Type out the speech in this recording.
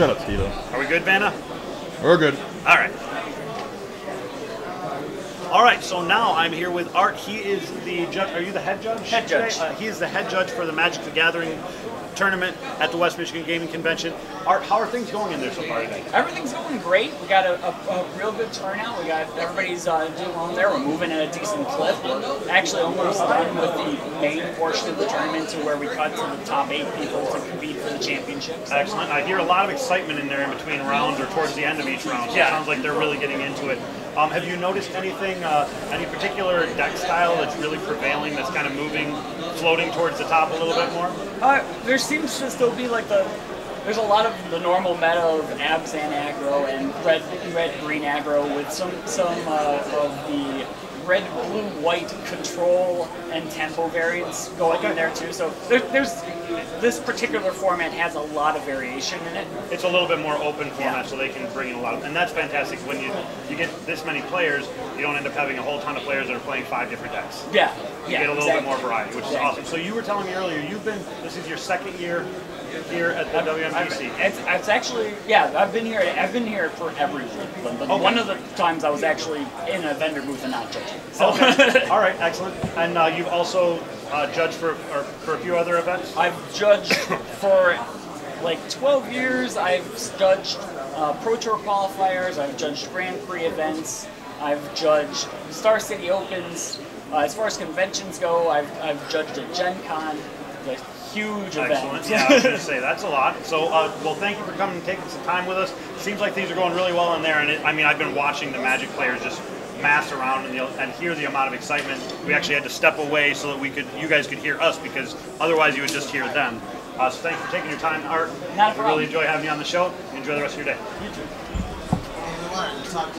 Shut up, Steve. Are we good, Vanna? We're good. All right. All right, so now I'm here with Art. He is the judge. Are you the head judge? Head judge. Uh, he is the head judge for the Magic the Gathering tournament at the West Michigan Gaming Convention. Art, how are things going in there so far today? Everything's going great. We got a, a, a real good turnout. We got everybody's uh, doing well there. We're moving at a decent clip. We're actually almost done with the main portion of the tournament to where we cut to the top eight people to compete for the championships. Excellent. I hear a lot of excitement in there in between rounds or towards the end of each round. So Yeah. It sounds like they're really getting into it. Um, have you noticed anything, uh, any particular deck style that's really prevailing, that's kind of moving, floating towards the top a little bit more? Uh, there seems to still be like the there's a lot of the normal meta of Abzan aggro and red red green aggro with some some uh, of the red blue white control and tempo variants going in there too. So there, there's this particular format has a lot of variation in it. It's a little bit more open format, Yeah. so they can bring in a lot of, and that's fantastic. When you you get this many players, you don't end up having a whole ton of players that are playing five different decks. Yeah, You yeah, get a little exactly. bit more variety, which is awesome. So you were telling me earlier, you've been this is your second year here at the It's, it's actually yeah. I've been here. I've been here for everything. But, but Okay. one of the times I was actually in a vendor booth and not judging. So Okay. All right, excellent. And uh, you've also uh, judged for or for a few other events. I've judged for like 12 years. I've judged uh, Pro Tour qualifiers. I've judged Grand Prix events. I've judged Star City Opens. Uh, as far as conventions go, I've, I've judged at Gen Con, a huge event. Excellent. Yeah, I was going to say that's a lot. So, uh, well, thank you for coming and taking some time with us. Seems like things are going really well in there, and it, I mean, I've been watching the Magic players just mass around and, the, and hear the amount of excitement. We actually had to step away so that we could, you guys could hear us because otherwise you would just hear them. Uh, so, thanks for taking your time, Art. Not a We really enjoy having you on the show. Enjoy the rest of your day. You too. Talk